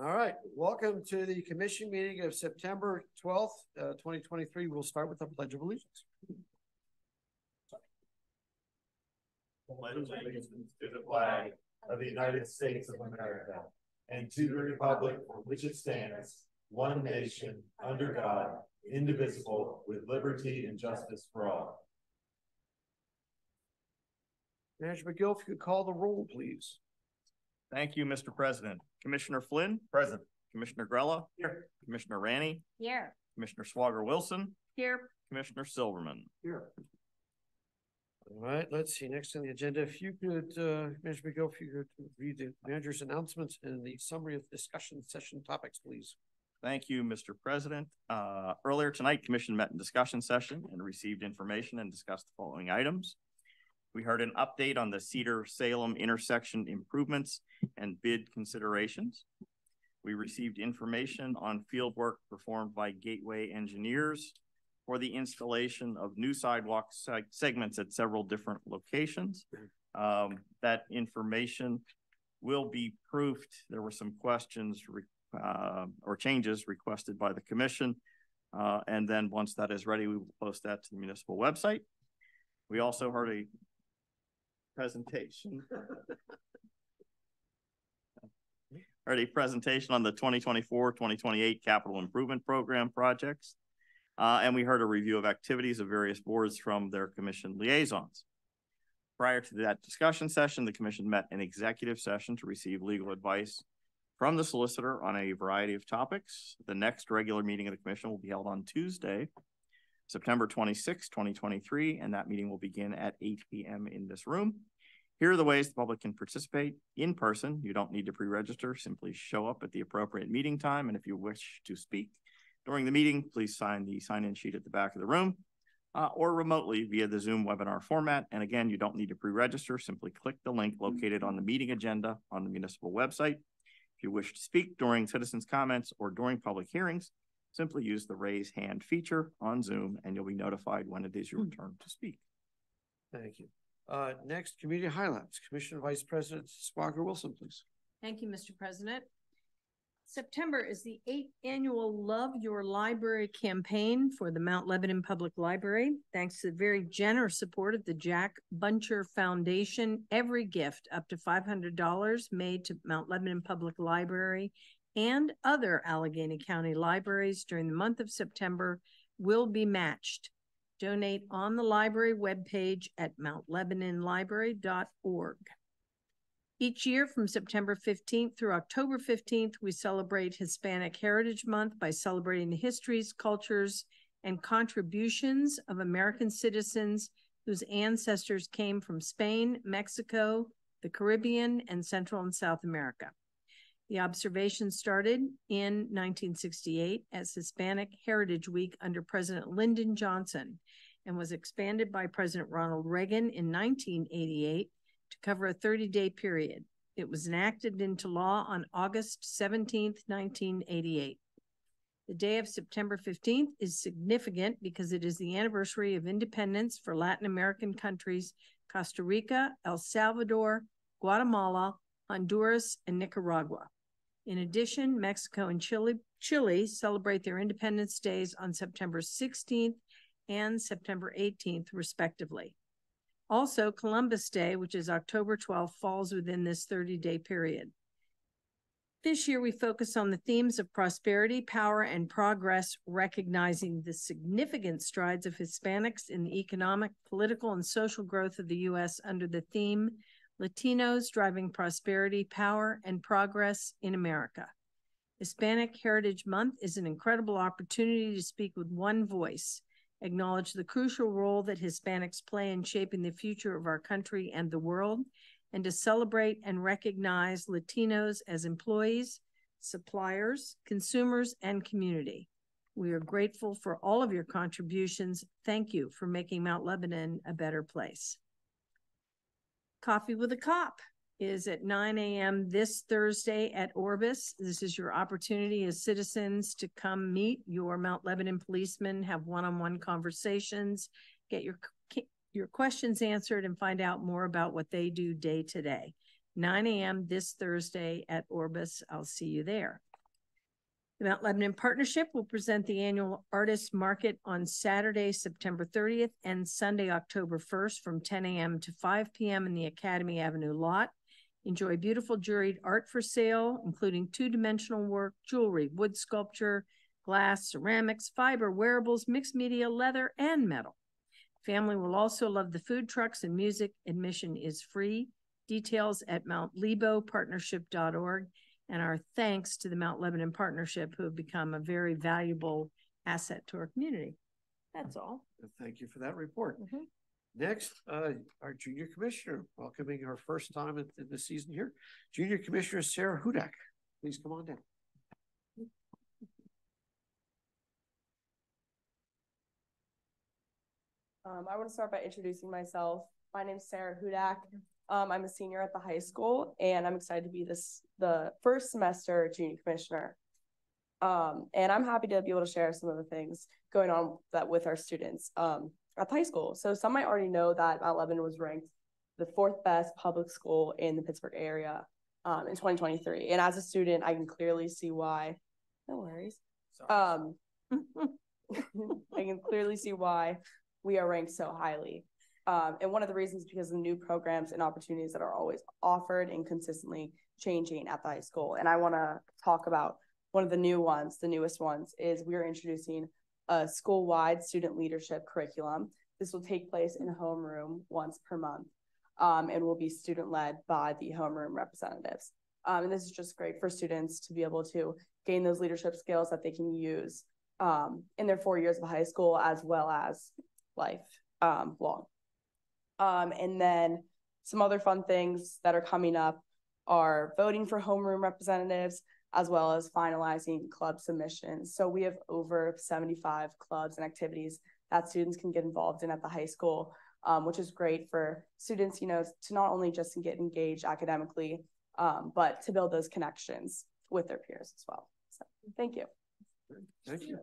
All right, welcome to the commission meeting of September twelfth, uh, twenty twenty-three. We'll start with the pledge of allegiance. pledge allegiance to the flag of the United States of America and to the republic for which it stands, one nation, under God, indivisible, with liberty and justice for all. Manager McGill, if you could call the roll, please. Thank you, Mr. President. Commissioner Flynn? Present. Commissioner Grella? Here. Commissioner Ranny? Here. Commissioner Swager Wilson? Here. Commissioner Silverman? Here. All right, let's see, next on the agenda, if you could, uh, Manager McGill, if you could read the manager's announcements and the summary of discussion session topics, please. Thank you, Mr. President. Uh, earlier tonight, Commission met in discussion session and received information and discussed the following items. We heard an update on the Cedar Salem intersection improvements and bid considerations. We received information on field work performed by Gateway Engineers for the installation of new sidewalk seg- segments at several different locations. Um, that information will be proofed. There were some questions uh, or changes requested by the commission. Uh, and then once that is ready, we will post that to the municipal website. We also heard a presentation. Heard a presentation on the 2024-2028 capital improvement program projects. Uh, and we heard a review of activities of various boards from their commission liaisons. Prior to that discussion session, the commission met in executive session to receive legal advice from the solicitor on a variety of topics. The next regular meeting of the commission will be held on Tuesday, September 26, twenty twenty-three, and that meeting will begin at eight P M in this room. Here are the ways the public can participate in person. You don't need to pre-register. Simply show up at the appropriate meeting time, and if you wish to speak during the meeting, please sign the sign-in sheet at the back of the room uh, or remotely via the Zoom webinar format. And again, you don't need to pre-register. Simply click the link located on the meeting agenda on the municipal website. If you wish to speak during citizens' comments or during public hearings, simply use the raise hand feature on Zoom and you'll be notified when it is your turn to speak. Thank you. Uh, next, community highlights. Commissioner Vice President Swager Wilson, please. Thank you, Mr. President. September is the eighth annual Love Your Library campaign for the Mount Lebanon Public Library. Thanks to the very generous support of the Jack Buncher Foundation, every gift up to five hundred dollars made to Mount Lebanon Public Library and other Allegheny County libraries during the month of September will be matched. Donate on the library webpage at mountlebanonlibrary.org. Each year from September 15th through October 15th, we celebrate Hispanic Heritage Month by celebrating the histories, cultures, and contributions of American citizens whose ancestors came from Spain, Mexico, the Caribbean, and Central and South America. The observation started in 1968 as Hispanic Heritage Week under President Lyndon Johnson and was expanded by President Ronald Reagan in 1988 to cover a 30 day period. It was enacted into law on August 17, 1988. The day of September 15th is significant because it is the anniversary of independence for Latin American countries Costa Rica, El Salvador, Guatemala, Honduras, and Nicaragua. In addition, Mexico and Chile, Chile celebrate their independence days on September 16th and September 18th, respectively. Also, Columbus Day, which is October 12th, falls within this 30 day period. This year, we focus on the themes of prosperity, power, and progress, recognizing the significant strides of Hispanics in the economic, political, and social growth of the U.S. under the theme Latinos Driving Prosperity, Power, and Progress in America. Hispanic Heritage Month is an incredible opportunity to speak with one voice acknowledge the crucial role that Hispanics play in shaping the future of our country and the world, and to celebrate and recognize Latinos as employees, suppliers, consumers, and community. We are grateful for all of your contributions. Thank you for making Mount Lebanon a better place. Coffee with a Cop is at 9 a.m. this Thursday at Orbis. This is your opportunity as citizens to come meet your Mount Lebanon policemen, have one-on-one conversations, get your your questions answered and find out more about what they do day to day. nine AM this Thursday at Orbis. I'll see you there. The Mount Lebanon Partnership will present the annual Artist Market on Saturday, September thirtieth and Sunday, October first from ten AM to five PM in the Academy Avenue lot. Enjoy beautiful juried art for sale, including two-dimensional work, jewelry, wood sculpture, glass, ceramics, fiber, wearables, mixed media, leather, and metal. Family will also love the food trucks and music. Admission is free. Details at mountlebopartnership.org. And our thanks to the Mount Lebanon Partnership, who have become a very valuable asset to our community. That's all. Thank you for that report. Mhm. Next, uh, our junior commissioner, welcoming her first time in, in the season here. Junior Commissioner Sarah Hudak, please come on down. Um, I want to start by introducing myself. My name is Sarah Hudak. Um, I'm a senior at the high school, and I'm excited to be this the first semester junior commissioner. Um, and I'm happy to be able to share some of the things going on that with our students um, at the high school. So some might already know that Mount Lebanon was ranked the fourth best public school in the Pittsburgh area um, in 2023. And as a student, I can clearly see why. No worries. Um, I can clearly see why we are ranked so highly. Um, and one of the reasons is because of the new programs and opportunities that are always offered and consistently changing at the high school. And I want to talk about one of the new ones, the newest ones, is we are introducing a school-wide student leadership curriculum. This will take place in homeroom once per month um, and will be student-led by the homeroom representatives. Um, and this is just great for students to be able to gain those leadership skills that they can use um, in their four years of high school as well as life um, long. Um, and then some other fun things that are coming up are voting for homeroom representatives as well as finalizing club submissions. So we have over 75 clubs and activities that students can get involved in at the high school, um, which is great for students, you know, to not only just get engaged academically, um, but to build those connections with their peers as well. So thank you. Thank you.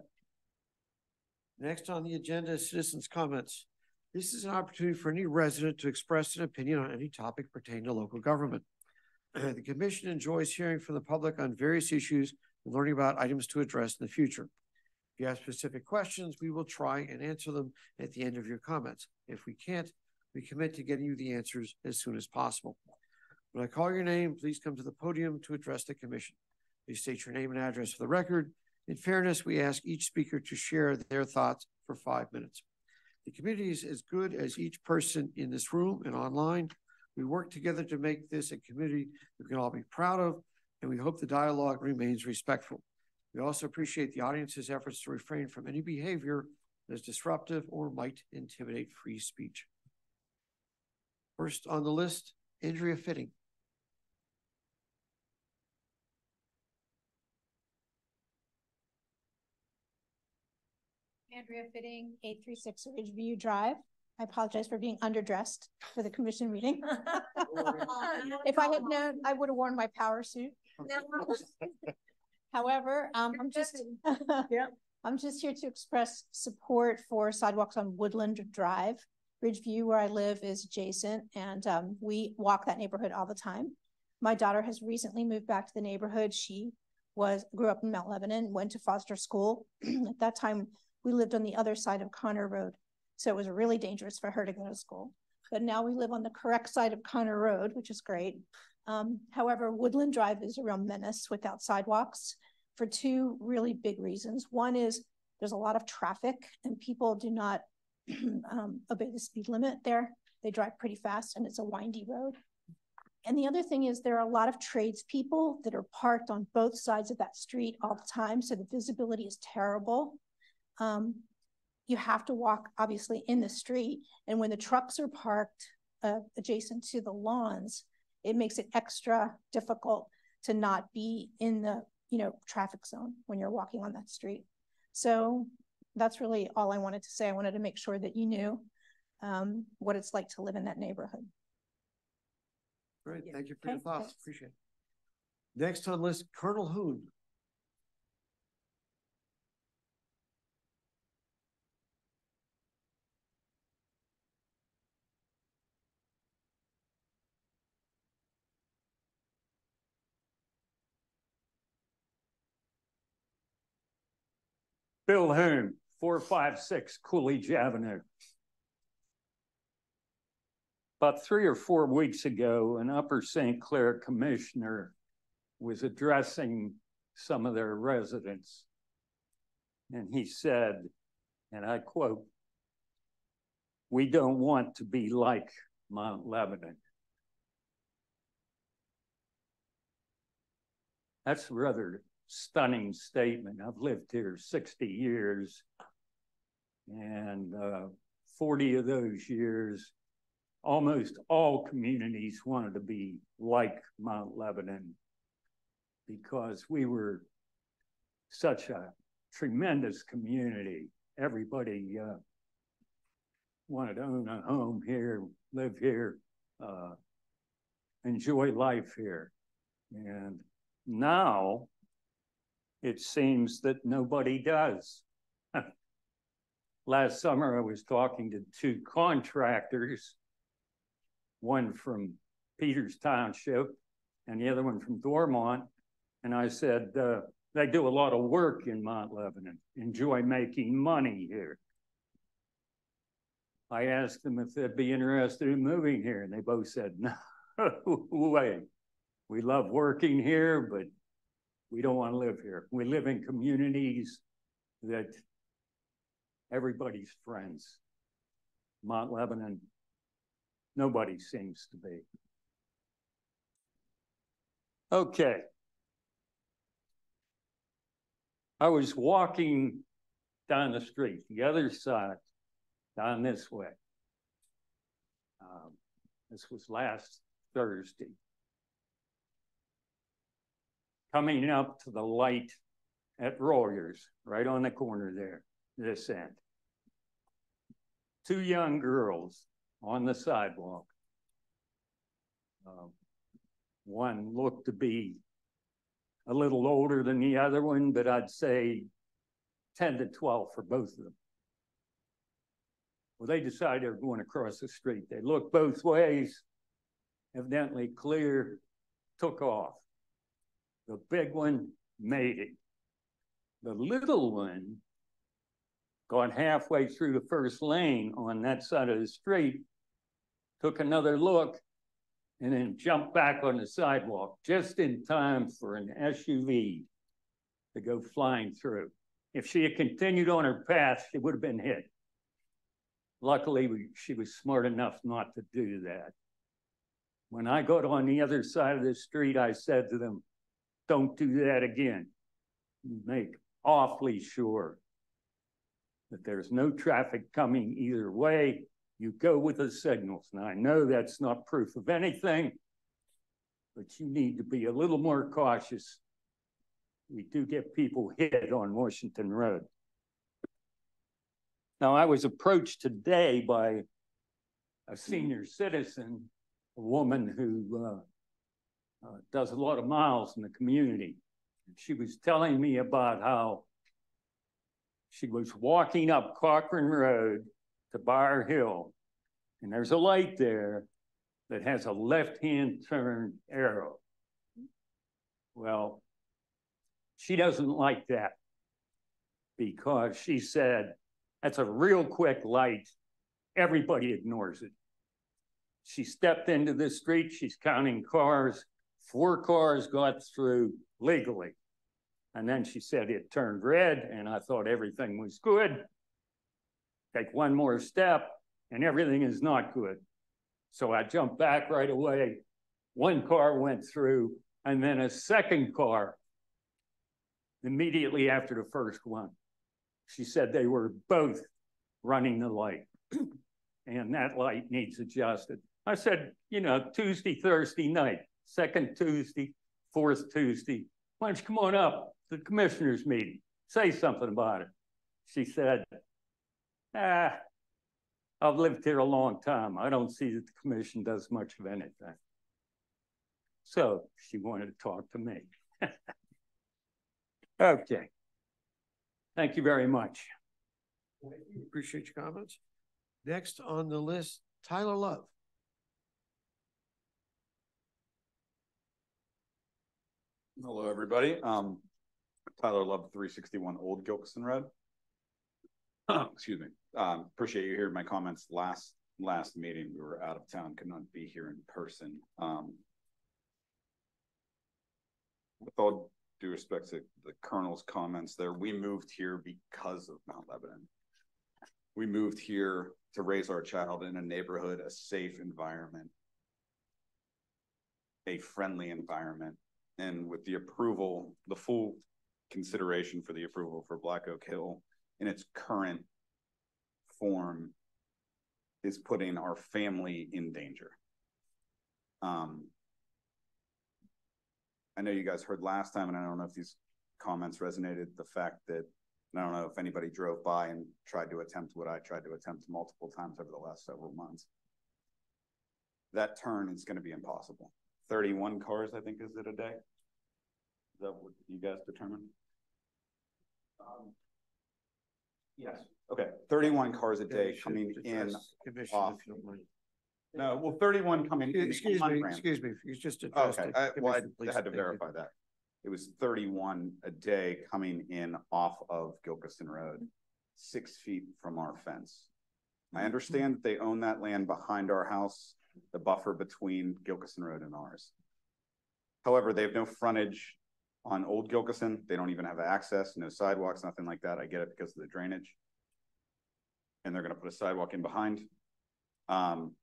Next on the agenda is citizens' comments. This is an opportunity for any resident to express an opinion on any topic pertaining to local government. The commission enjoys hearing from the public on various issues and learning about items to address in the future. If you have specific questions, we will try and answer them at the end of your comments. If we can't, we commit to getting you the answers as soon as possible. When I call your name, please come to the podium to address the commission. Please state your name and address for the record. In fairness, we ask each speaker to share their thoughts for five minutes. The community is as good as each person in this room and online. We work together to make this a community we can all be proud of, and we hope the dialogue remains respectful. We also appreciate the audience's efforts to refrain from any behavior that is disruptive or might intimidate free speech. First on the list, Andrea Fitting. Andrea Fitting, eight three six Ridgeview Drive. I apologize for being underdressed for the commission meeting. If I had known, I would have worn my power suit. However, um, I'm just, Yeah. I'm just here to express support for sidewalks on Woodland Drive. Ridgeview, where I live, is adjacent and, um, we walk that neighborhood all the time. My daughter has recently moved back to the neighborhood. She was, grew up in Mount Lebanon, went to foster school. At that time, we lived on the other side of Connor Road. So it was really dangerous for her to go to school. But now we live on the correct side of Connor Road, which is great. Um, however, Woodland Drive is a real menace without sidewalks for two really big reasons. One is there's a lot of traffic and people do not um, obey the speed limit there. They drive pretty fast and it's a windy road. And the other thing is there are a lot of tradespeople that are parked on both sides of that street all the time. So the visibility is terrible. Um, you have to walk obviously in the street. And when the trucks are parked uh, adjacent to the lawns, it makes it extra difficult to not be in the, you know, traffic zone when you're walking on that street. So that's really all I wanted to say. I wanted to make sure that you knew um, what it's like to live in that neighborhood. Great, thank you for your thoughts, thanks. appreciate it. Next on the list, Colonel Hume. Bill Hume, four five six Coolidge Avenue. About three or four weeks ago, an Upper St. Clair commissioner was addressing some of their residents. And he said, and I quote, "We don't want to be like Mount Lebanon." That's rather stunning statement. I've lived here sixty years. And uh, forty of those years, almost all communities wanted to be like Mount Lebanon because we were such a tremendous community. Everybody uh, wanted to own a home here, live here, uh, enjoy life here. And now it seems that nobody does. Last summer, I was talking to two contractors, one from Peters Township and the other one from Dormont. And I said, uh, they do a lot of work in Mount Lebanon, enjoy making money here. I asked them if they'd be interested in moving here, and they both said, no way. We love working here, but we don't want to live here. We live in communities that everybody's friends. Mount Lebanon, nobody seems to be. Okay. I was walking down the street, the other side, down this way. Um, this was last Thursday. Coming up to the light at Royers, right on the corner there, this end. Two young girls on the sidewalk. Um, one looked to be a little older than the other one, but I'd say 10 to 12 for both of them. Well, they decided they were going across the street. They looked both ways, evidently clear, took off. The big one made it. The little one got halfway through the first lane on that side of the street, took another look, and then jumped back on the sidewalk just in time for an SUV to go flying through. If she had continued on her path, she would have been hit. Luckily, she was smart enough not to do that. When I got on the other side of the street, I said to them, don't do that again. Make awfully sure that there's no traffic coming either way. You go with the signals. Now, I know that's not proof of anything, but you need to be a little more cautious. We do get people hit on Washington Road. Now, I was approached today by a senior citizen, a woman who uh, uh, does a lot of miles in the community. She was telling me about how she was walking up Cochran Road to Bower Hill, and there's a light there that has a left-hand turn arrow. Well, she doesn't like that because she said, that's a real quick light. Everybody ignores it. She stepped into the street. She's counting cars. Four cars got through legally. And then she said it turned red, and I thought everything was good. Take one more step, and everything is not good. So I jumped back right away. One car went through, and then a second car immediately after the first one. She said they were both running the light, and that light needs adjusted. I said, you know, Tuesday, Thursday night, second Tuesday, fourth Tuesday, why don't you come on up to the commissioners meeting? Say something about it. She said, ah, I've lived here a long time. I don't see that the commission does much of anything. So she wanted to talk to me. okay. Thank you very much. Appreciate your comments. Next on the list, Tyler Love. Hello, everybody. Um, Tyler Love, three sixty-one Old Gilkeson Road. excuse me, um, appreciate you hearing my comments last, last meeting. We were out of town, could not be here in person. Um. With all due respect to the colonel's comments there, we moved here because of Mount Lebanon. We moved here to raise our child in a neighborhood, a safe environment. A friendly environment, and with the approval, the full consideration for the approval for Black Oak Hill in its current form is putting our family in danger. Um, I know you guys heard last time, and I don't know if these comments resonated, the fact that, I don't know if anybody drove by and tried to attempt what I tried to attempt multiple times over the last several months. That turn is gonna be impossible. Thirty-one cars, I think, is it a day? Is that what you guys determined? Um, yes. Okay, thirty-one cars a day you coming in, address the Commission off. if you don't mind. no, well, thirty-one coming. in Excuse me, ramp. excuse me, if you just address. Okay, the I, well, I commission, had to Thank you. verify that. It was thirty-one a day coming in off of Gilkeson Road, six feet from our fence. I mm-hmm. understand that they own that land behind our house, the buffer between Gilkeson Road and ours. However, they have no frontage on Old Gilkeson. They don't even have access, no sidewalks, nothing like that. I get it because of the drainage. And they're gonna put a sidewalk in behind. Um.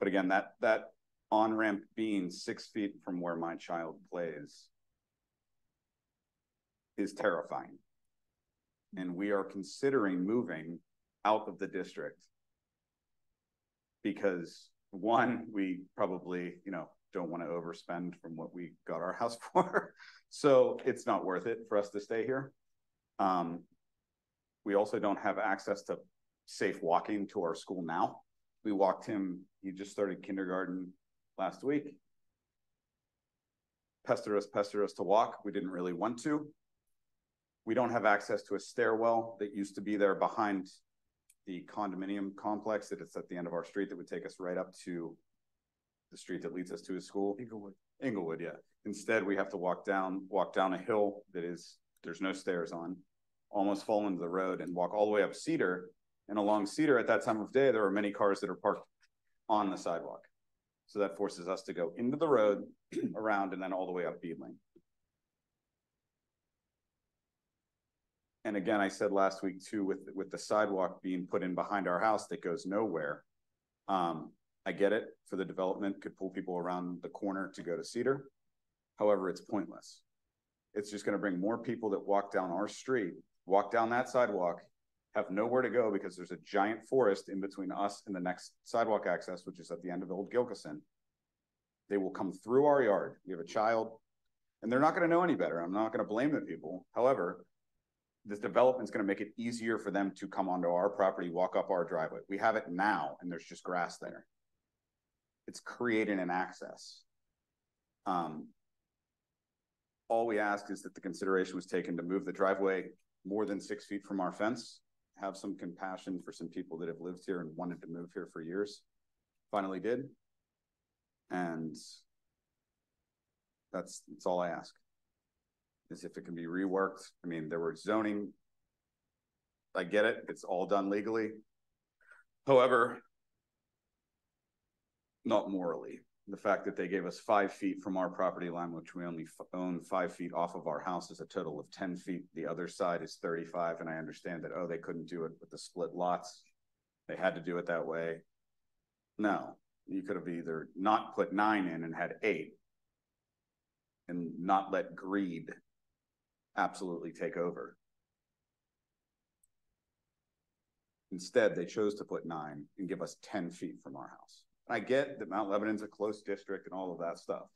But again, that, that on-ramp being six feet from where my child plays is terrifying. And we are considering moving out of the district. Because one, we probably, you know, don't want to overspend from what we got our house for. So it's not worth it for us to stay here. Um, we also don't have access to safe walking to our school now. We walked him, he just started kindergarten last week. Pestered us, pestered us to walk. We didn't really want to. We don't have access to a stairwell that used to be there behind the condominium complex that it's at the end of our street that would take us right up to the street that leads us to his school. Inglewood. Inglewood, yeah. Instead, we have to walk down, walk down a hill that is, there's no stairs on, almost fall into the road and walk all the way up Cedar. And along Cedar at that time of day, there are many cars that are parked on the sidewalk. So that forces us to go into the road, around, and then all the way up Bead And again, I said last week too, with, with the sidewalk being put in behind our house that goes nowhere. Um, I get it for the development, could pull people around the corner to go to Cedar. However, it's pointless. It's just gonna bring more people that walk down our street, walk down that sidewalk, have nowhere to go because there's a giant forest in between us and the next sidewalk access, which is at the end of Old Gilkeson. They will come through our yard. We have a child, and they're not gonna know any better. I'm not gonna blame the people. However, this development's gonna make it easier for them to come onto our property, walk up our driveway. We have it now, and there's just grass there. It's creating an access. Um, all we ask is that the consideration was taken to move the driveway more than six feet from our fence. Have some compassion for some people that have lived here and wanted to move here for years. Finally did. And that's, that's all I ask. Is if it can be reworked. I mean, there were zoning. I get it. It's all done legally. However, not morally. The fact that they gave us five feet from our property line, which we only own five feet off of our house, is a total of ten feet. The other side is thirty-five, and I understand that, oh, they couldn't do it with the split lots. They had to do it that way. No, you could have either not put nine in and had eight. And not let greed absolutely take over. Instead, they chose to put nine and give us ten feet from our house. I get that Mount Lebanon's a close district and all of that stuff.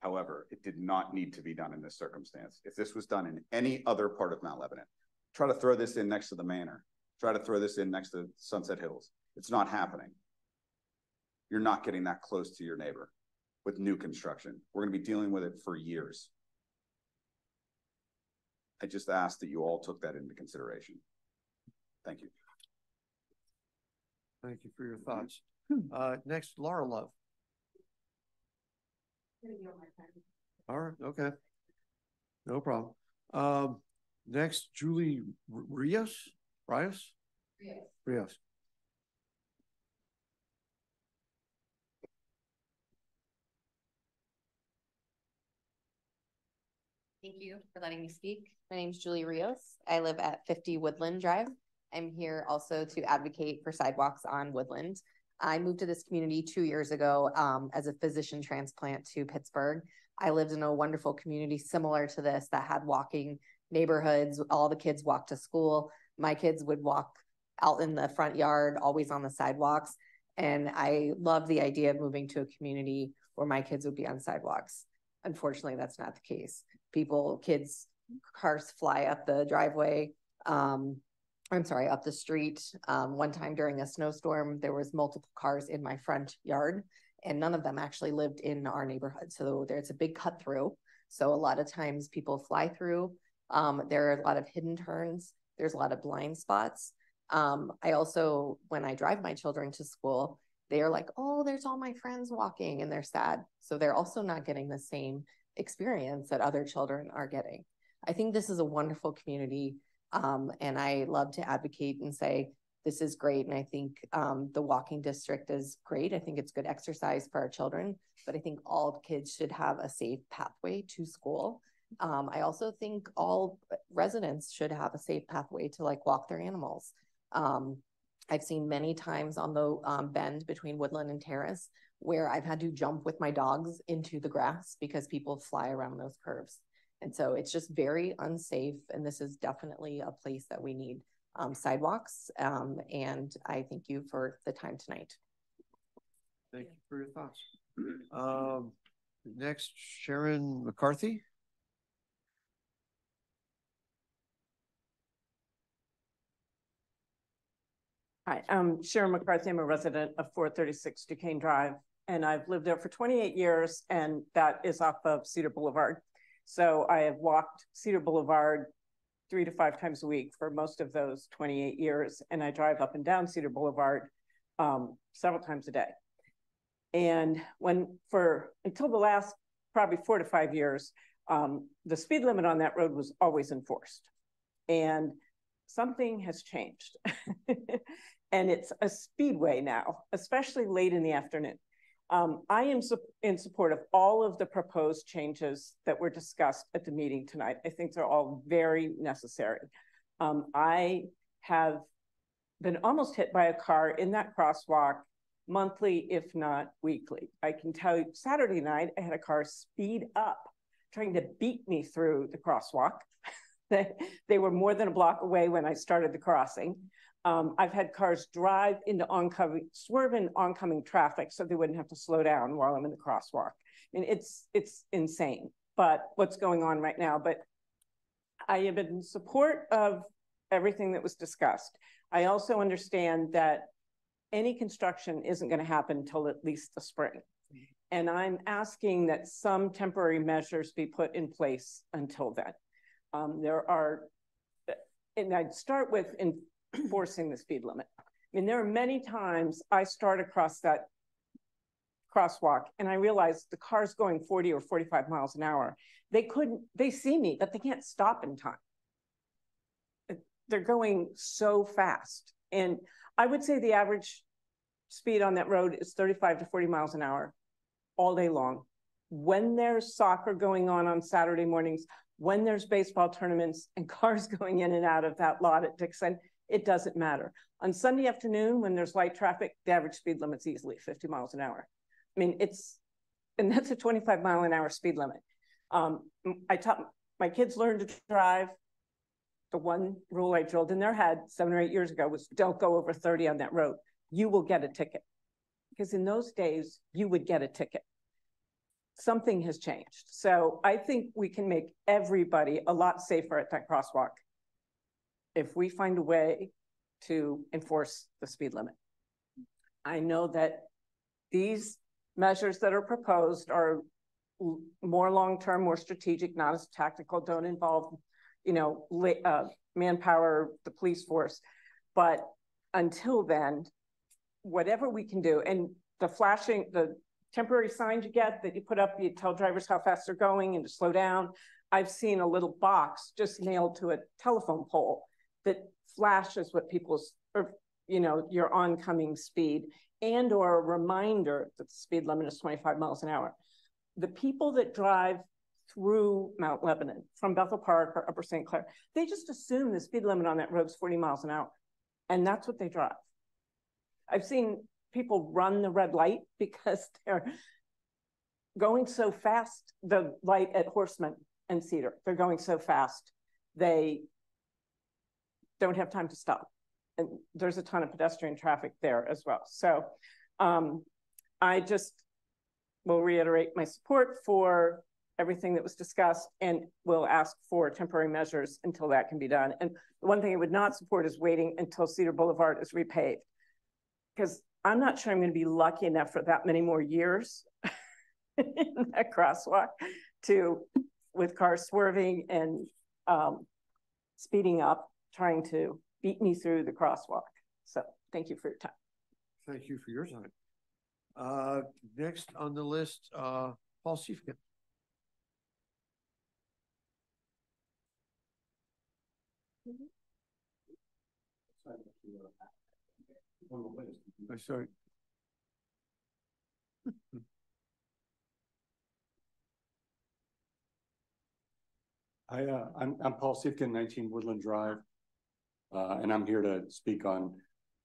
However, it did not need to be done in this circumstance. If this was done in any other part of Mount Lebanon, try to throw this in next to the manor, try to throw this in next to Sunset Hills. It's not happening. You're not getting that close to your neighbor with new construction. We're gonna be dealing with it for years. I just ask that you all took that into consideration. Thank you. Thank you for your thoughts. Uh, next, Laura Love. All right, okay. No problem. Um, Next, Julie R- Rios, Rios? Rios. Thank you for letting me speak. My name is Julie Rios. I live at fifty Woodland Drive. I'm here also to advocate for sidewalks on Woodland. I moved to this community two years ago um, as a physician transplant to Pittsburgh. I lived in a wonderful community similar to this that had walking neighborhoods. All the kids walked to school. My kids would walk out in the front yard, always on the sidewalks. And I love the idea of moving to a community where my kids would be on sidewalks. Unfortunately, that's not the case. People, kids, cars fly up the driveway. Um, I'm sorry, up the street. Um, one time during a snowstorm, there was multiple cars in my front yard and none of them actually lived in our neighborhood. So there's a big cut through. So a lot of times people fly through. Um, there are a lot of hidden turns. There's a lot of blind spots. Um, I also, when I drive my children to school, they are like, oh, there's all my friends walking and they're sad. So they're also not getting the same experience that other children are getting. I think this is a wonderful community. Um, and I love to advocate and say, this is great. And I think um, the walking district is great. I think it's good exercise for our children, but I think all kids should have a safe pathway to school. Um, I also think all residents should have a safe pathway to like walk their animals. Um, I've seen many times on the um, bend between Woodland and Terrace where I've had to jump with my dogs into the grass because people fly around those curves. And so it's just very unsafe. And this is definitely a place that we need um, sidewalks. Um, and I thank you for the time tonight. Thank you for your thoughts. Um, next, Sharon McCarthy. Hi, I'm Sharon McCarthy. I'm a resident of 436 Duquesne Drive, and I've lived there for 28 years, and that is off of Cedar Boulevard. So I have walked Cedar Boulevard three to five times a week for most of those 28 years, and I drive up and down Cedar Boulevard um, several times a day. And when for until the last probably four to five years, um, the speed limit on that road was always enforced. And something has changed. and it's a speedway now, especially late in the afternoon. Um, I am su in support of all of the proposed changes that were discussed at the meeting tonight. I think they're all very necessary. Um, I have been almost hit by a car in that crosswalk monthly, if not weekly. I can tell you Saturday night, I had a car speed up trying to beat me through the crosswalk. they were more than a block away when I started the crossing. Um, I've had cars drive into oncoming, swerve in oncoming traffic so they wouldn't have to slow down while I'm in the crosswalk. I mean, it's it's insane, but what's going on right now. But I am in support of everything that was discussed. I also understand that any construction isn't going to happen until at least the spring. And I'm asking that some temporary measures be put in place until then. Um, there are, and I'd start with enforcing the speed limit. I mean, there are many times I start across that crosswalk and I realize the car's going 40 or 45 miles an hour. They couldn't, they see me, but they can't stop in time. They're going so fast. And I would say the average speed on that road is 35 to 40 miles an hour all day long. When there's soccer going on on Saturday mornings, when there's baseball tournaments and cars going in and out of that lot at Dixon, it doesn't matter. On Sunday afternoon, when there's light traffic, the average speed limit's easily 50 miles an hour. I mean, it's, and that's a 25 mile an hour speed limit. Um, I taught my kids learn to drive. The one rule I drilled in their head seven or eight years ago was don't go over 30 on that road. You will get a ticket. Because in those days, you would get a ticket something has changed. So I think we can make everybody a lot safer at that crosswalk if we find a way to enforce the speed limit. I know that these measures that are proposed are more long-term, more strategic, not as tactical, don't involve, you know, uh, manpower, the police force. But until then, whatever we can do, and the flashing, the temporary signs you get that you put up, you tell drivers how fast they're going and to slow down. I've seen a little box just nailed to a telephone pole that flashes what people's, or, you know, your oncoming speed and or a reminder that the speed limit is twenty-five miles an hour. The people that drive through Mount Lebanon from Bethel Park or Upper St. Clair, they just assume the speed limit on that road is forty miles an hour. And that's what they drive. I've seen people run the red light because they're going so fast, the light at Horsman and Cedar, they're going so fast, they don't have time to stop. And there's a ton of pedestrian traffic there as well. So um, I just will reiterate my support for everything that was discussed and will ask for temporary measures until that can be done. And the one thing I would not support is waiting until Cedar Boulevard is repaved. Because I'm not sure I'm going to be lucky enough for that many more years in that crosswalk to, with cars swerving and um, speeding up, trying to beat me through the crosswalk. So thank you for your time. Thank you for your time. Uh, next on the list, uh, Paul Siefkin. I'm sorry. I, uh, I'm, I'm Paul Siefkin, nineteen Woodland Drive. Uh, and I'm here to speak on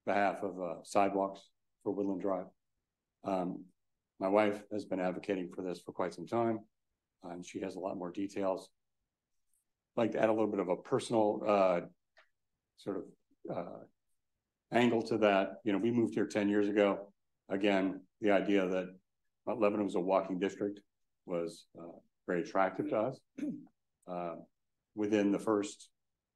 behalf of, uh, sidewalks for Woodland Drive. Um, my wife has been advocating for this for quite some time, uh, and she has a lot more details. I'd like to add a little bit of a personal, uh, sort of, uh, angle to that. You know, we moved here ten years ago. Again, the idea that Mount Lebanon was a walking district was, uh, very attractive to us. Within the first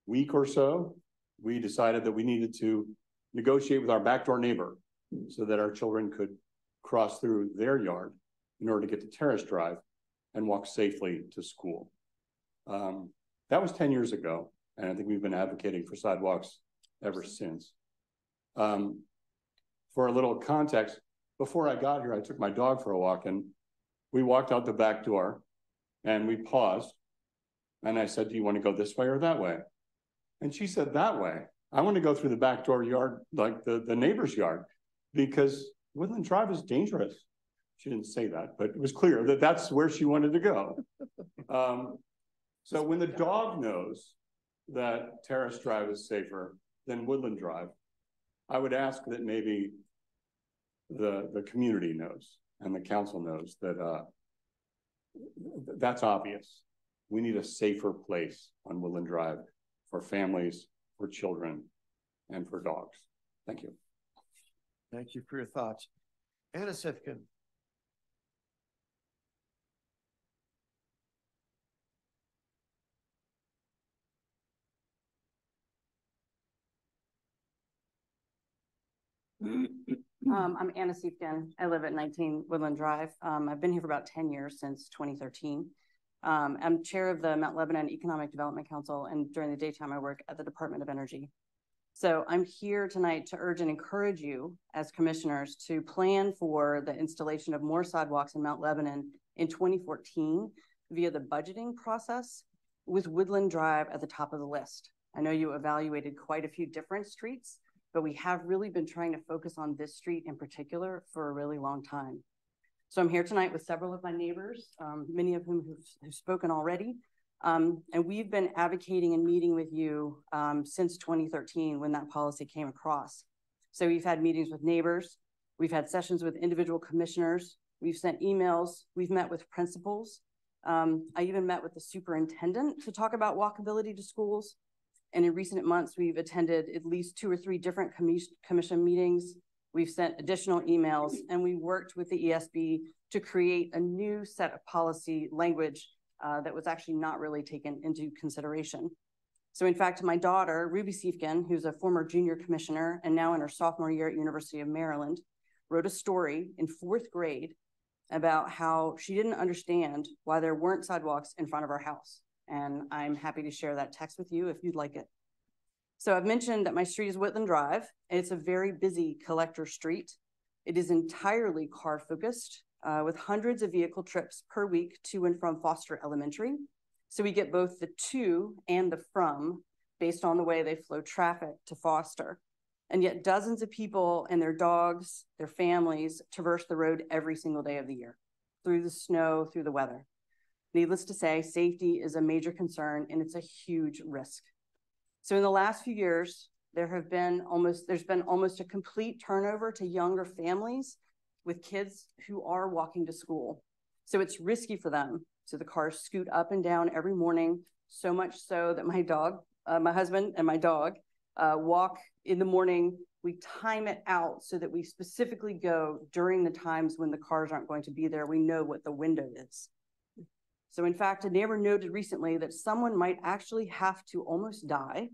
week or so, we decided that we needed to negotiate with our backdoor neighbor so that our children could cross through their yard in order to get to Terrace Drive and walk safely to school. Um, that was 10 years ago, and I think we've been advocating for sidewalks ever since. Um, for a little context, before I got here, I took my dog for a walk and we walked out the back door and we paused and I said, do you want to go this way or that way? And she said, that way. I want to go through the back door yard, like the, the neighbor's yard, because Woodland Drive is dangerous. She didn't say that, but it was clear that that's where she wanted to go. Um, so when the dog knows that Terrace Drive is safer than Woodland Drive, I would ask that maybe the, the community knows and the council knows that uh, that's obvious we need a safer place on Woodland Drive for families, for children, and for dogs. Thank you. Thank you for your thoughts. Anna Siefkin. Um, I'm Anna Siefkin. I live at 19 Woodland Drive. Um, I've been here for about 10 years since 2013. Um, I'm chair of the Mount Lebanon Economic Development Council, and during the daytime, I work at the Department of Energy. So I'm here tonight to urge and encourage you as commissioners to plan for the installation of more sidewalks in Mount Lebanon in 2014 via the budgeting process with Woodland Drive at the top of the list. I know you evaluated quite a few different streets, but we have really been trying to focus on this street in particular for a really long time. So I'm here tonight with several of my neighbors, um, many of whom have, spoken already. Um, and we've been advocating and meeting with you um, since 2013 when that policy came across. So we've had meetings with neighbors, we've had sessions with individual commissioners, we've sent emails, we've met with principals. Um, I even met with the superintendent to talk about walkability to schools. And in recent months, we've attended at least two or three different commission meetings We've sent additional emails and we worked with the ESB to create a new set of policy language uh, that was actually not really taken into consideration. So in fact, my daughter, Ruby Siefkin, who's a former junior commissioner and now in her sophomore year at University of Maryland, wrote a story in fourth grade about how she didn't understand why there weren't sidewalks in front of her house. And I'm happy to share that text with you if you'd like it. So I've mentioned that my street is Woodland Drive. And it's a very busy collector street. It is entirely car focused uh, with hundreds of vehicle trips per week to and from Foster Elementary. So we get both the to and the from based on the way they flow traffic to Foster. And yet dozens of people and their dogs, their families traverse the road every single day of the year, through the snow, through the weather. Needless to say, safety is a major concern and it's a huge risk. So in the last few years, there have been almost, there's been almost a complete turnover to younger families with kids who are walking to school. So it's risky for them. So the cars scoot up and down every morning, so much so that my dog, uh, my husband and my dog uh, walk in the morning. We time it out so that we specifically go during the times when the cars aren't going to be there. We know what the window is. So in fact, a neighbor noted recently that someone might actually have to almost die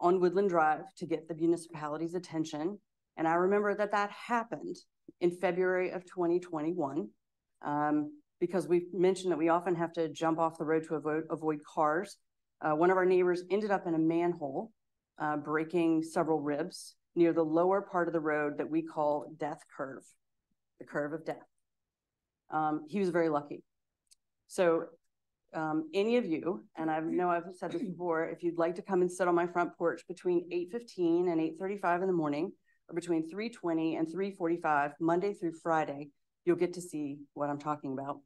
on Woodland Drive to get the municipality's attention. And I remember that that happened in February of 2021 um, because we mentioned that we often have to jump off the road to avoid, avoid cars. Uh, one of our neighbors ended up in a manhole, uh, breaking several ribs near the lower part of the road that we call death curve, the curve of death. Um, he was very lucky. So um, any of you, and I know I've said this before, if you'd like to come and sit on my front porch between 8.15 and 8.35 in the morning, or between 3.20 and 3.45, Monday through Friday, you'll get to see what I'm talking about.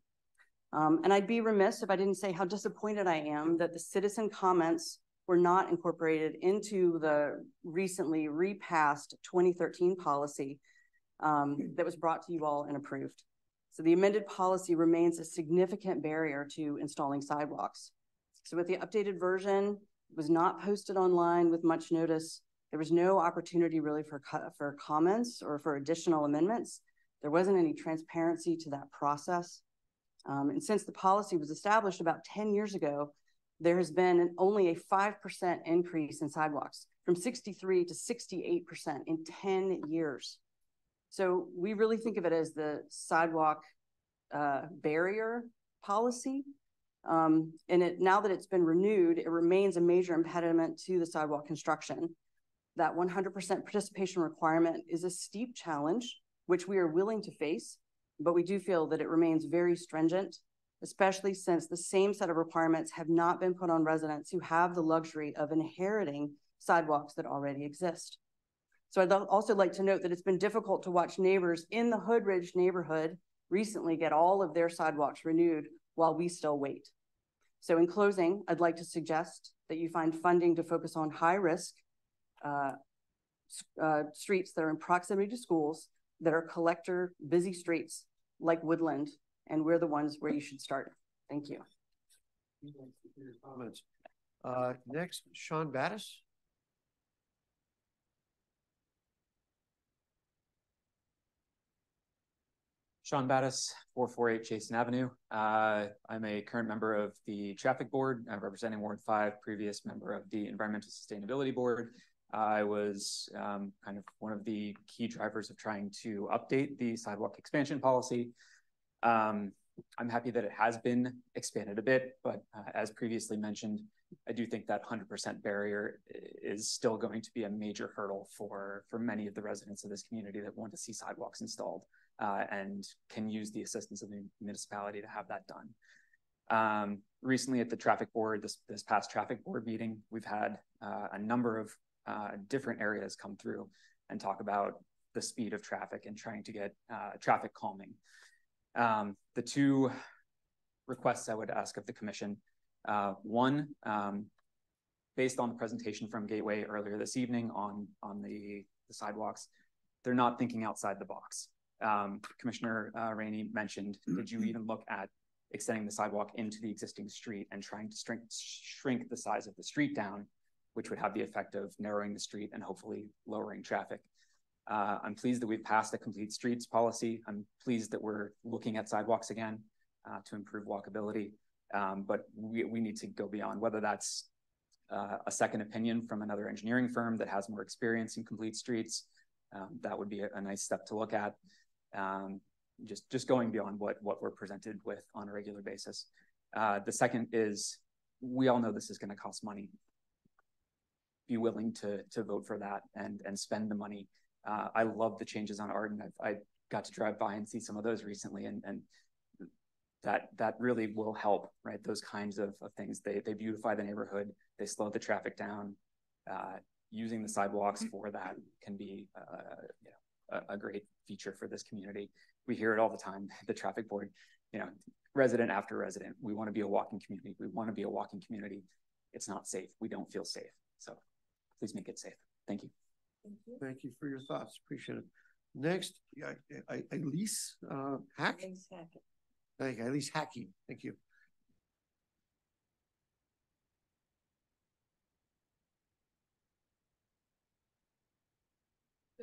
Um, and I'd be remiss if I didn't say how disappointed I am that the citizen comments were not incorporated into the recently repassed 2013 policy um, that was brought to you all and approved. So the amended policy remains a significant barrier to installing sidewalks. So with the updated version, it was not posted online with much notice. There was no opportunity really for, for comments or for additional amendments. There wasn't any transparency to that process. Um, and since the policy was established about 10 years ago, there has been an, only a 5% increase in sidewalks from 63 to 68% in 10 years. So we really think of it as the sidewalk uh, barrier policy. Um, and it, now that it's been renewed, it remains a major impediment to the sidewalk construction. That 100% participation requirement is a steep challenge, which we are willing to face, but we do feel that it remains very stringent, especially since the same set of requirements have not been put on residents who have the luxury of inheriting sidewalks that already exist. So I'd also like to note that it's been difficult to watch neighbors in the Hoodridge neighborhood recently get all of their sidewalks renewed while we still wait. So in closing, I'd like to suggest that you find funding to focus on high risk uh, uh, streets that are in proximity to schools that are collector busy streets like Woodland, and we're the ones where you should start. Thank you. Comments. Uh, next, Sean Battis. Sean Battis, 448 Jason Avenue. Uh, I'm a current member of the Traffic Board, I'm representing Ward 5, previous member of the Environmental Sustainability Board. I was um, kind of one of the key drivers of trying to update the sidewalk expansion policy. Um, I'm happy that it has been expanded a bit, but uh, as previously mentioned, I do think that 100% barrier is still going to be a major hurdle for, for many of the residents of this community that want to see sidewalks installed uh, and can use the assistance of the municipality to have that done. Um, recently at the traffic board, this, this past traffic board meeting, we've had uh, a number of uh, different areas come through and talk about the speed of traffic and trying to get uh, traffic calming. Um, the two requests I would ask of the commission, uh, one, um, based on the presentation from Gateway earlier this evening on, on the, the sidewalks, they're not thinking outside the box um, Commissioner uh, Rainey mentioned, did you even look at extending the sidewalk into the existing street and trying to shrink, shrink the size of the street down, which would have the effect of narrowing the street and hopefully lowering traffic. Uh, I'm pleased that we've passed a complete streets policy. I'm pleased that we're looking at sidewalks again uh, to improve walkability. Um, but we, we need to go beyond whether that's uh, a second opinion from another engineering firm that has more experience in complete streets. Um, that would be a, a, nice step to look at um, just just going beyond what what we're presented with on a regular basis. Uh, the second is we all know this is going to cost money. Be willing to to vote for that and and spend the money. Uh, I love the changes on Arden. I've, I got to drive by and see some of those recently, and and that, that really will help, right? Those kinds of, of things. They, they beautify the neighborhood, they slow the traffic down. Uh, using the sidewalks for that can be, uh, you know, a, a great feature for this community. We hear it all the time, the traffic board, you know, resident after resident, we want to be a walking community. We want to be a walking community. It's not safe. We don't feel safe. So please make it safe. Thank you. Thank you for your thoughts. Appreciate it. Next, yeah, I, I, Elise, uh, Hack. Thank you, Elise Hacky. Thank you.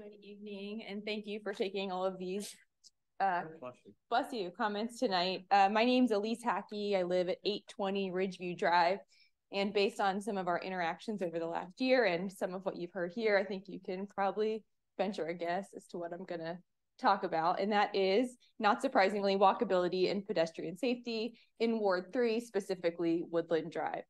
Good evening, and thank you for taking all of these uh, bless you, comments tonight. Uh, my name's Elise Hackey. I live at 820 Ridgeview Drive. And based on some of our interactions over the last year and some of what you've heard here, I think you can probably venture a guess as to what I'm going to talk about. And that is, not surprisingly, walkability and pedestrian safety in Ward 3, specifically Woodland Drive.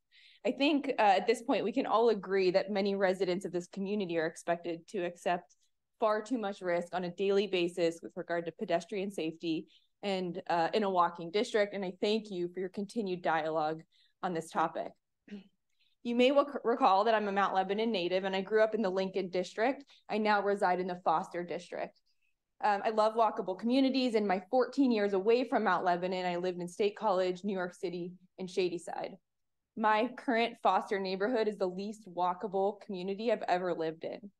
I think uh, at this point, we can all agree that many residents of this community are expected to accept far too much risk on a daily basis with regard to pedestrian safety and uh, in a walking district. And I thank you for your continued dialogue on this topic. You may recall that I'm a Mount Lebanon native and I grew up in the Lincoln district. I now reside in the Foster district. Um, I love walkable communities. In my 14 years away from Mount Lebanon, I lived in State College, New York City, and Shadyside. My current Foster neighborhood is the least walkable community I've ever lived in.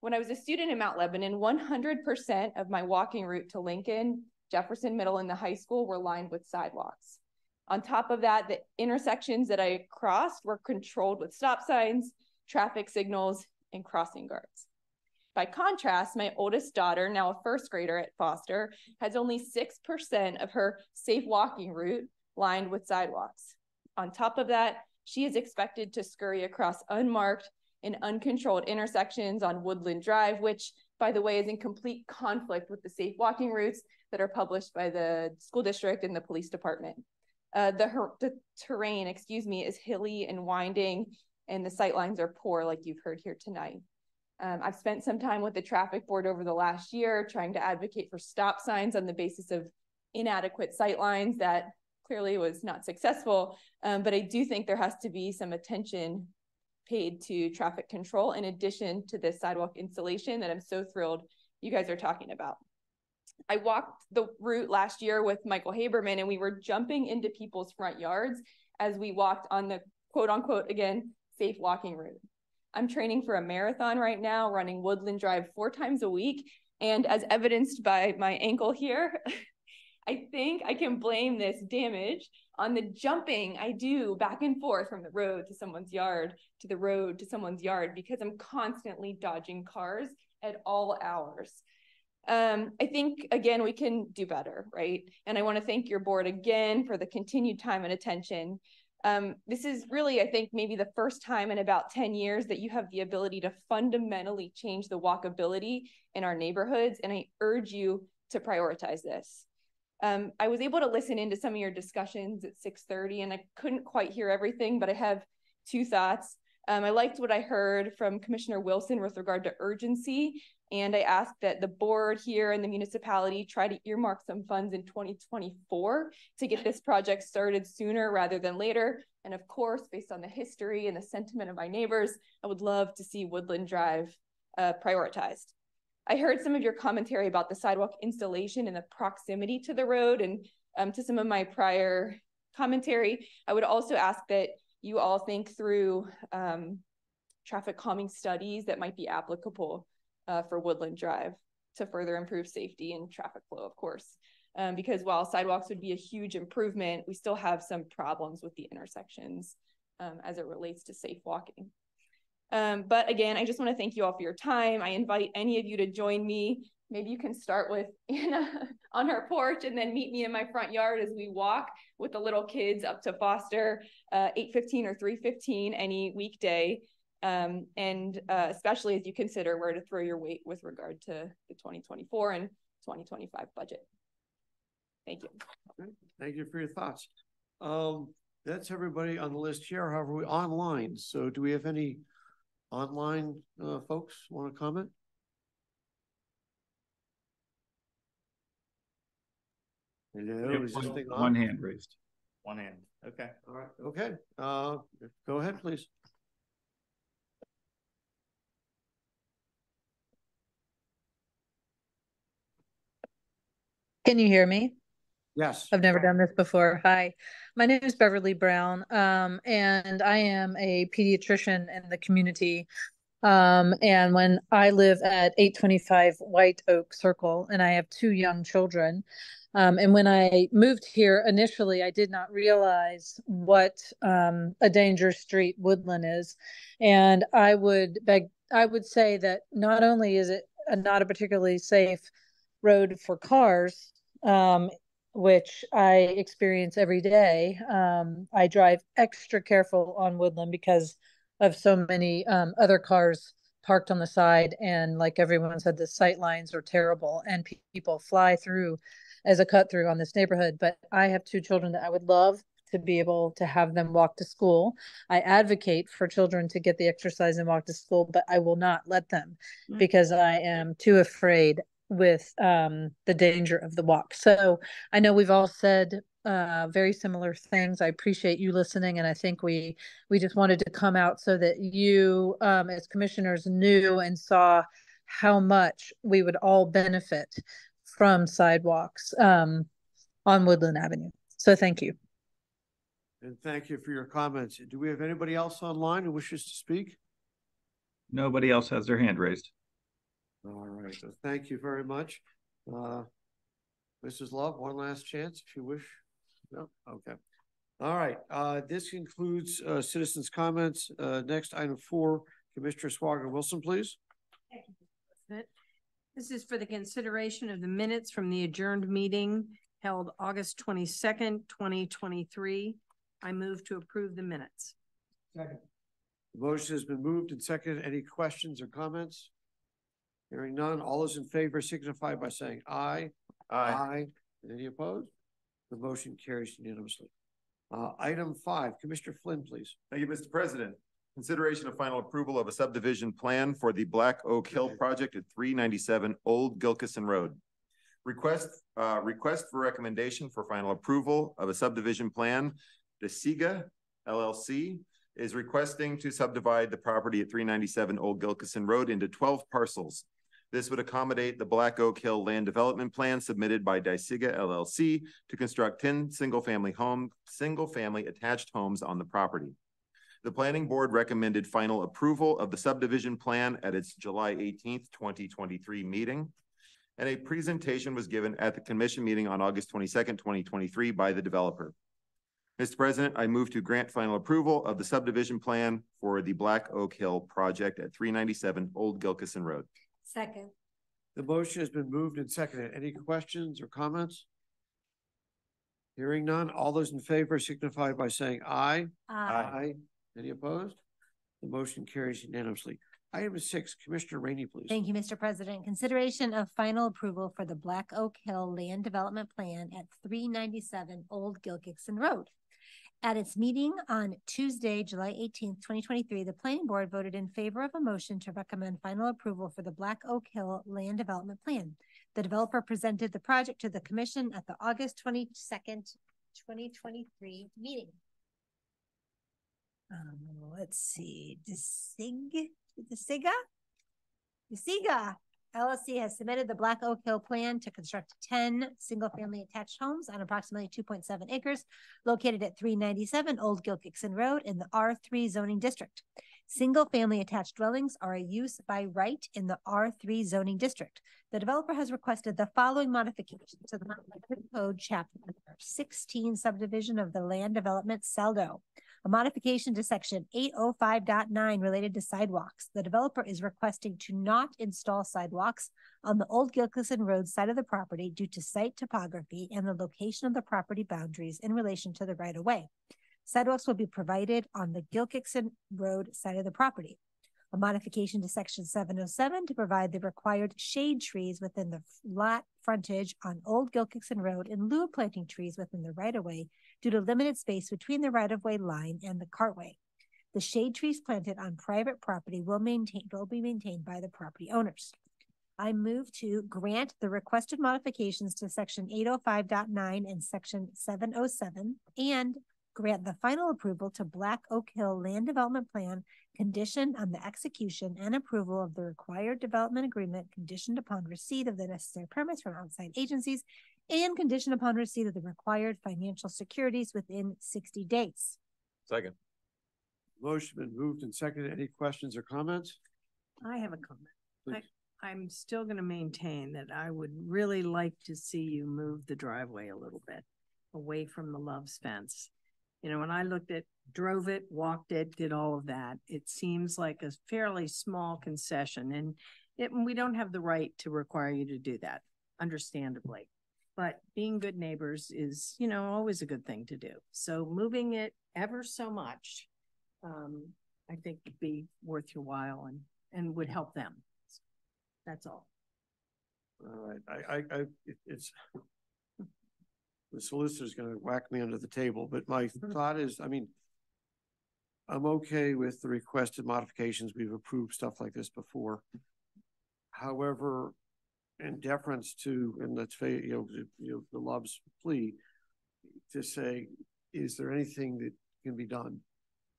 When I was a student in Mount Lebanon, 100% of my walking route to Lincoln, Jefferson Middle, and the high school were lined with sidewalks. On top of that, the intersections that I crossed were controlled with stop signs, traffic signals, and crossing guards. By contrast, my oldest daughter, now a first grader at Foster, has only 6% of her safe walking route lined with sidewalks. On top of that, she is expected to scurry across unmarked in uncontrolled intersections on Woodland Drive, which, by the way, is in complete conflict with the safe walking routes that are published by the school district and the police department. Uh, the, the terrain, excuse me, is hilly and winding, and the sight lines are poor, like you've heard here tonight. Um, I've spent some time with the traffic board over the last year trying to advocate for stop signs on the basis of inadequate sight lines that clearly was not successful. Um, but I do think there has to be some attention paid to traffic control in addition to this sidewalk installation that I'm so thrilled you guys are talking about. I walked the route last year with Michael Haberman and we were jumping into people's front yards as we walked on the quote unquote, again, safe walking route. I'm training for a marathon right now, running Woodland Drive four times a week. And as evidenced by my ankle here, I think I can blame this damage on the jumping I do back and forth from the road to someone's yard to the road to someone's yard because I'm constantly dodging cars at all hours. Um, I think, again, we can do better, right? And I want to thank your board again for the continued time and attention. Um, this is really, I think, maybe the first time in about 10 years that you have the ability to fundamentally change the walkability in our neighborhoods. And I urge you to prioritize this. Um, I was able to listen into some of your discussions at 6:30, and I couldn't quite hear everything, but I have two thoughts. Um, I liked what I heard from Commissioner Wilson with regard to urgency, and I asked that the board here and the municipality try to earmark some funds in 2024 to get this project started sooner rather than later. And of course, based on the history and the sentiment of my neighbors, I would love to see Woodland Drive uh, prioritized. I heard some of your commentary about the sidewalk installation and the proximity to the road and um, to some of my prior commentary. I would also ask that you all think through um, traffic calming studies that might be applicable uh, for Woodland Drive to further improve safety and traffic flow, of course. Um, because while sidewalks would be a huge improvement, we still have some problems with the intersections um, as it relates to safe walking. Um, but again, I just want to thank you all for your time. I invite any of you to join me. Maybe you can start with Anna on her porch and then meet me in my front yard as we walk with the little kids up to Foster, uh, 8.15 or 3.15 any weekday. Um, and uh, especially as you consider where to throw your weight with regard to the 2024 and 2025 budget. Thank you. Thank you for your thoughts. Um, that's everybody on the list here. However, we online. So do we have any online uh, folks want to comment? Hello, is this thing on? One hand raised. One hand, okay. All right, okay, uh, go ahead, please. Can you hear me? Yes. I've never done this before. Hi, my name is Beverly Brown, um, and I am a pediatrician in the community. Um, and when I live at eight twenty-five White Oak Circle, and I have two young children. Um, and when I moved here initially, I did not realize what um, a dangerous street Woodland is. And I would beg, I would say that not only is it a, not a particularly safe road for cars, um, which I experience every day. Um, I drive extra careful on Woodland because of so many um, other cars parked on the side. And like everyone said, the sight lines are terrible and pe- people fly through as a cut through on this neighborhood. But I have two children that I would love to be able to have them walk to school. I advocate for children to get the exercise and walk to school, but I will not let them because I am too afraid with um, the danger of the walk. So I know we've all said uh, very similar things. I appreciate you listening, and I think we we just wanted to come out so that you, um, as commissioners, knew and saw how much we would all benefit from sidewalks um, on Woodland Avenue. So thank you. And thank you for your comments. Do we have anybody else online who wishes to speak? Nobody else has their hand raised. All right, so thank you very much. Uh, Mrs. Love, one last chance if you wish. No, okay. All right, uh, this concludes, uh, citizens' comments. Uh, next item four, Commissioner Swager Wilson, please. This is for the consideration of the minutes from the adjourned meeting held August twenty-second, twenty twenty-three. I move to approve the minutes. Second. The motion has been moved and seconded. Any questions or comments? Hearing none, all those in favor signify by saying aye. Aye. Any opposed? The motion carries unanimously. Uh, item five, Commissioner Flynn, please. Thank you, Mr. President. Consideration of final approval of a subdivision plan for the Black Oak Hill project at three ninety-seven Old Gilkeson Road. Request, uh, request for recommendation for final approval of a subdivision plan. DeSiga LLC is requesting to subdivide the property at three ninety-seven Old Gilkeson Road into twelve parcels. This would accommodate the Black Oak Hill Land Development Plan submitted by DeSiga LLC to construct ten single-family home, single-family attached homes on the property. The planning board recommended final approval of the subdivision plan at its July eighteenth, twenty twenty-three meeting. And a presentation was given at the commission meeting on August twenty-second, twenty twenty-three by the developer. Mr. President, I move to grant final approval of the subdivision plan for the Black Oak Hill project at three ninety-seven Old Gilkeson Road. Second. The motion has been moved and seconded. Any questions or comments? Hearing none, all those in favor signify by saying aye. Aye. aye. Any opposed? The motion carries unanimously. Item six, Commissioner Rainey, please. Thank you, Mr. President. Consideration of final approval for the Black Oak Hill Land Development Plan at three ninety-seven Old Gilkeson Road. At its meeting on Tuesday, July eighteenth, twenty twenty-three, the planning board voted in favor of a motion to recommend final approval for the Black Oak Hill Land Development Plan. The developer presented the project to the commission at the August twenty-second, twenty twenty-three meeting. Um, let's see, DeSig, DeSiga? DeSiga LLC has submitted the Black Oak Hill plan to construct ten single-family attached homes on approximately two point seven acres located at three ninety-seven Old Gilkeson Road in the R three zoning district. Single-family attached dwellings are a use by right in the R three zoning district. The developer has requested the following modifications to the Mount Code Chapter sixteen subdivision of the land development Saldo. A modification to section 805.9 related to sidewalks. The developer is requesting to not install sidewalks on the Old Gilkeson Road side of the property due to site topography and the location of the property boundaries in relation to the right of way. Sidewalks will be provided on the Gilkeson Road side of the property. A modification to section seven oh seven to provide the required shade trees within the lot frontage on Old Gilkeson Road in lieu of planting trees within the right of way due to limited space between the right of way line and the cartway. The shade trees planted on private property will maintain, will be maintained by the property owners. I move to grant the requested modifications to section 805.9 and section seven oh seven and grant the final approval to Black Oak Hill Land Development Plan conditioned on the execution and approval of the required development agreement conditioned upon receipt of the necessary permits from outside agencies and conditioned upon receipt of the required financial securities within sixty days. Second. Motion been moved and seconded. Any questions or comments? I have a comment. I, I'm still gonna maintain that I would really like to see you move the driveway a little bit away from the Love's fence. You know, when I looked at, drove it, walked it, did all of that, it seems like a fairly small concession and it, we don't have the right to require you to do that, understandably. But being good neighbors is, you know, always a good thing to do. So moving it ever so much, um, I think would be worth your while and, and would help them. That's all. All right, I, I, I, it- it's. The solicitor's gonna whack me under the table, but my thought is, I mean. I'm okay with the requested modifications. We've approved stuff like this before. However, in deference to, and let's say, you know, the- you know, the Love's plea. To say, is there anything that can be done?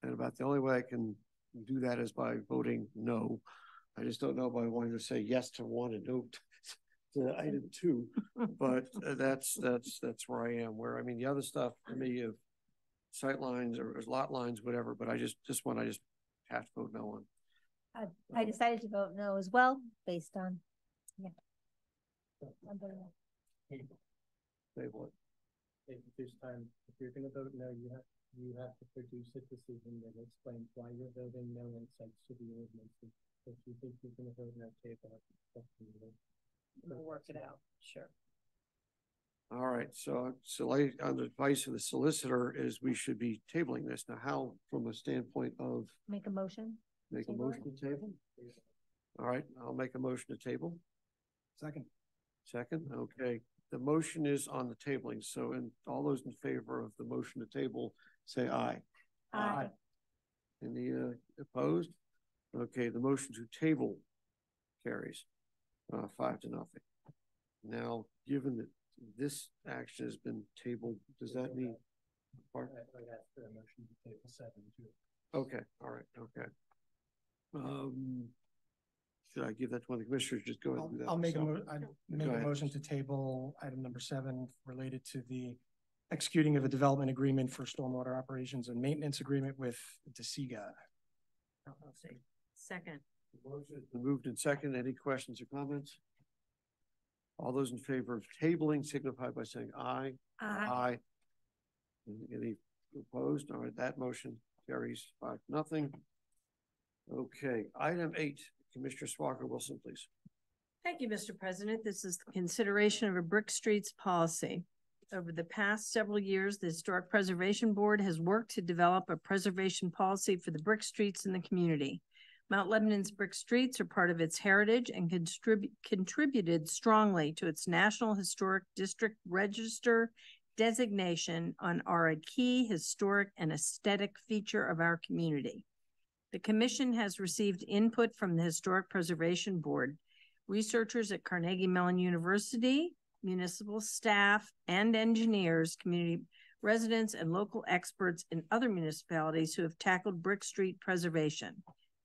And about the only way I can do that is by voting no. I just don't know if I wanted to say yes to one and no t- to item two. But that's, that's, that's where I am, where, I mean, the other stuff for me of sight lines or or lot lines, whatever, but I just, this one, I just have to vote no on. I, I decided to vote no as well, based on. I'm voting no. Table it. If this time, if you're gonna vote no, you have, you have to produce a decision that explains why you're voting no and cites to the ordinances. If you think you're gonna vote no, table it. That's up to you. We'll work it out, sure. All right, so, so I, on uh, the advice of the solicitor is we should be tabling this. Now, how, from a standpoint of Make a motion. make a Table it. motion to table? All right, I'll make a motion to table. Second. Second, okay. The motion is on the tabling, so in, all those in favor of the motion to table, say aye. Aye. Any uh, opposed? Okay, the motion to table carries uh, five to nothing. Now, given that this action has been tabled, does that mean? Pardon? I, I'd for a motion to table seven too. Okay, all right, okay. Um, should I give that to one of the commissioners? Just go ahead I'll, and do that. I'll make a myself? mo- I Go make a ahead. motion to table item number seven related to the executing of a development agreement for stormwater operations and maintenance agreement with DeSiga. LLC. Second. Motion has been moved and second. Any questions or comments? All those in favor of tabling signify by saying aye. Aye. Any opposed? All right, that motion carries five, nothing. Okay, item eight, Commissioner Swager Wilson, please. Thank you, Mr. President. This is the consideration of a Brick Streets policy. Over the past several years, the Historic Preservation Board has worked to develop a preservation policy for the brick streets in the community. Mount Lebanon's brick streets are part of its heritage and contribute, contributed strongly to its National Historic District Register designation on are a key historic and aesthetic feature of our community. The commission has received input from the Historic Preservation Board, researchers at Carnegie Mellon University, municipal staff and engineers, community residents and local experts in other municipalities who have tackled Brick Street preservation.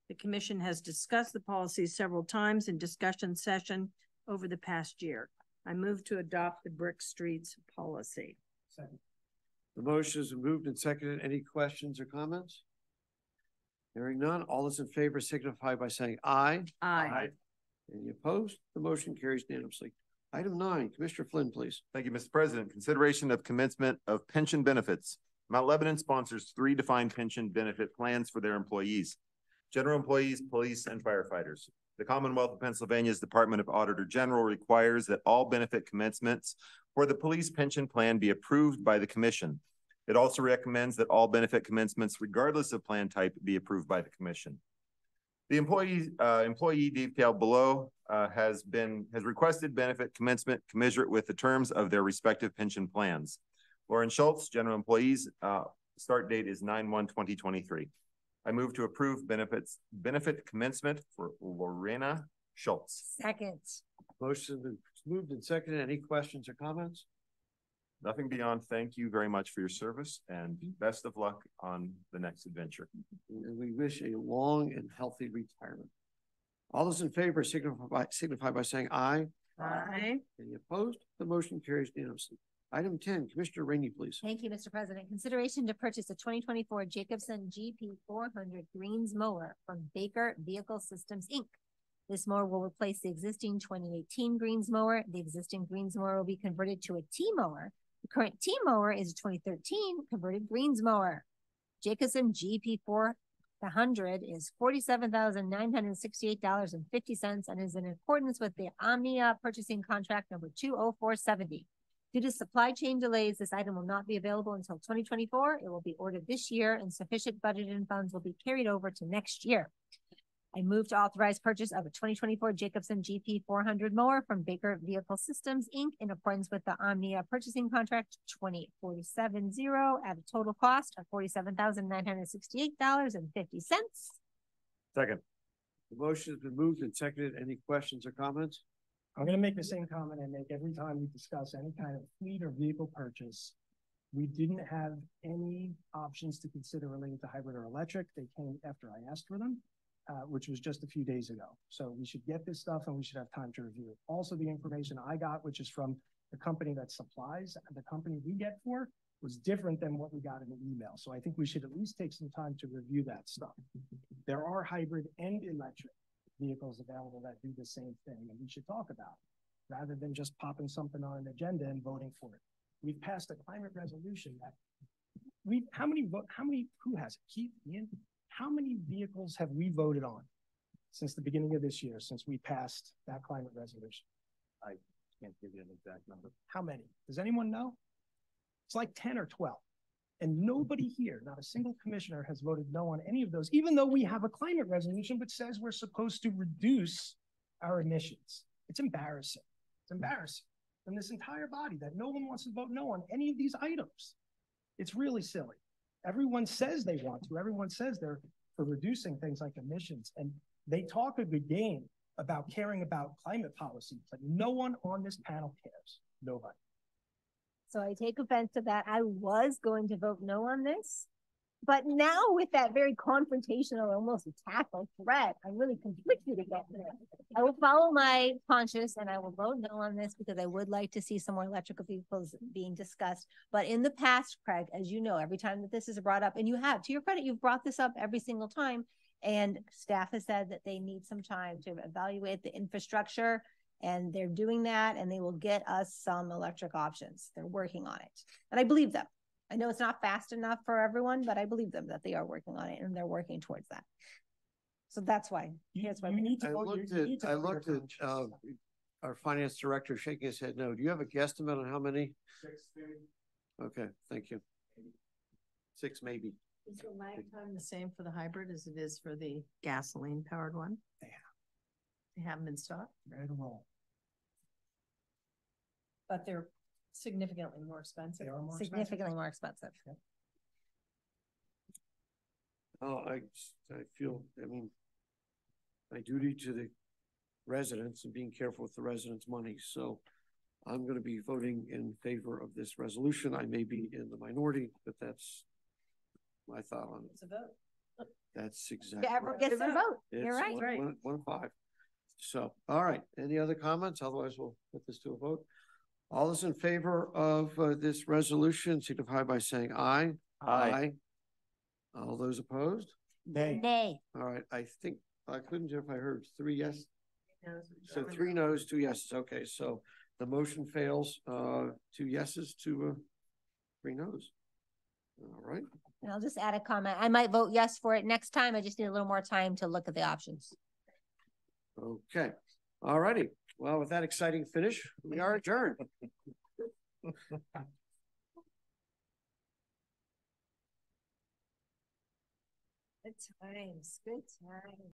The commission has discussed the policy several times in discussion session over the past year. I move to adopt the Brick Streets policy. Second. The motion is moved and seconded. Any questions or comments? Hearing none, all those in favor signify by saying aye. Aye. Any opposed? The motion carries unanimously. Item nine, Commissioner Flynn, please. Thank you, Mr. President. Consideration of commencement of pension benefits. Mount Lebanon sponsors three defined pension benefit plans for their employees. General employees, police, and firefighters. The Commonwealth of Pennsylvania's Department of Auditor General requires that all benefit commencements for the police pension plan be approved by the commission. It also recommends that all benefit commencements, regardless of plan type, be approved by the commission. The employee, uh, employee detailed below, uh, has been, has requested benefit commencement commensurate with the terms of their respective pension plans. Lauren Schultz, general employees, uh, start date is 9-1-2023. I move to approve benefits, benefit commencement for Lorena Schultz. Second. Motion been moved and seconded. Any questions or comments? Nothing beyond thank you very much for your service and mm-hmm. best of luck on the next adventure. And we wish a long and healthy retirement. All those in favor signify by, signify by saying aye. Aye. Any opposed? The motion carries unanimously. Item ten, Commissioner Rainey, please. Thank you, Mr. President. Consideration to purchase a twenty twenty-four Jacobsen GP four hundred Greens mower from Baker Vehicle Systems, Inc. This mower will replace the existing twenty eighteen Greens mower. The existing Greens mower will be converted to a T mower. The current T mower is a twenty thirteen converted Greens mower. Jacobsen GP four hundred is forty-seven thousand nine hundred sixty-eight dollars and is in accordance with the Omnia purchasing contract number two oh four seventy. Due to supply chain delays, this item will not be available until twenty twenty-four. It will be ordered this year and sufficient budgeted funds will be carried over to next year. I move to authorize purchase of a twenty twenty-four Jacobsen GP four hundred mower from Baker Vehicle Systems, Inc. in accordance with the Omnia purchasing contract twenty forty-seven zero at a total cost of forty-seven thousand nine hundred sixty-eight dollars and fifty cents. Second. The motion has been moved and seconded. Any questions or comments? I'm gonna make the same comment I make every time we discuss any kind of fleet or vehicle purchase. We didn't have any options to consider related to hybrid or electric. They came after I asked for them, uh, which was just a few days ago. So we should get this stuff and we should have time to review it. Also, the information I got, which is from the company that supplies, the company we get for, was different than what we got in the email. So I think we should at least take some time to review that stuff. There are hybrid and electric vehicles available that do the same thing, and we should talk about it, rather than just popping something on an agenda and voting for it. We've passed a climate resolution that we, how many vote, how many, who has it? Keith, Ian? How many vehicles have we voted on since the beginning of this year, since we passed that climate resolution? I can't give you an exact number. How many? Does anyone know? It's like ten or twelve. And nobody here, not a single commissioner has voted no on any of those, even though we have a climate resolution which says we're supposed to reduce our emissions. It's embarrassing. It's embarrassing from this entire body that no one wants to vote no on any of these items. It's really silly. Everyone says they want to. Everyone says they're for reducing things like emissions. And they talk a good game about caring about climate policy, but no one on this panel cares. Nobody. So I take offense to that. I was going to vote no on this. But now with that very confrontational, almost attack or threat, I'm really conflicted again. I will follow my conscience and I will vote no on this because I would like to see some more electrical vehicles being discussed. But in the past, Craig, as you know, every time that this is brought up, and you have, to your credit, you've brought this up every single time. And staff has said that they need some time to evaluate the infrastructure and they're doing that and they will get us some electric options. They're working on it. And I believe them. I know it's not fast enough for everyone, but I believe them that they are working on it and they're working towards that. So that's why. Here's why. You need to I vote. looked you at, to I looked at, uh, our finance director shaking his head no. Do you have a guesstimate on how many? Six. Okay, thank you. Six maybe. Is the lag time the same for the hybrid as it is for the gasoline powered one? They have. They have them in stock, Ready to roll. but they're significantly more expensive. They are more Significantly more expensive. Oh, I, I feel, I mean, my duty to the residents and being careful with the residents' money, so I'm gonna be voting in favor of this resolution. I may be in the minority, but that's my thought on it. It's a vote. That's exactly. Everyone right. gets their vote. You're It's right. one- Right. one- One five. So, all right, any other comments? Otherwise, we'll put this to a vote. All those in favor of uh, this resolution signify by saying aye. Aye. All those opposed? Nay. Nay. All right, I think, I couldn't hear if I heard three yes. So three no's, two yeses. Okay, so the motion fails, uh, two yeses to, uh, three no's. All right, And I'll just add a comment. I might vote yes for it next time. I just need a little more time to look at the options. okay, all righty. Well, with that exciting finish, we are adjourned. Good times, good times.